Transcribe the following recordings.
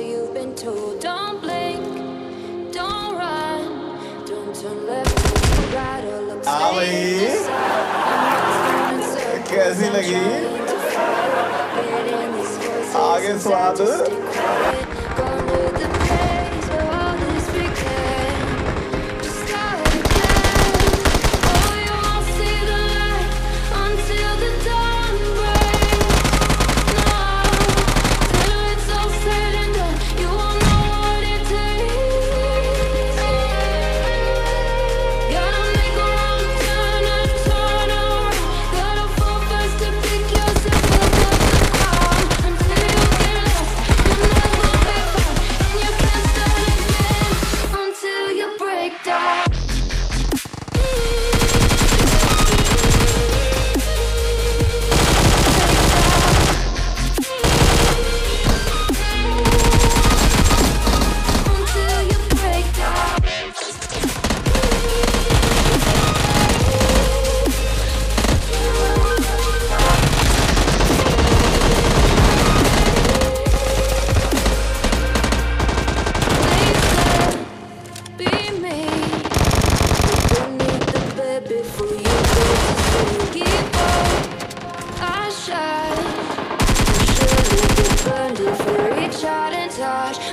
what you've been told. Don't blink, don't run, don't turn left or right or look straight. कैसी लगी आगे स्वाद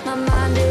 My mind is.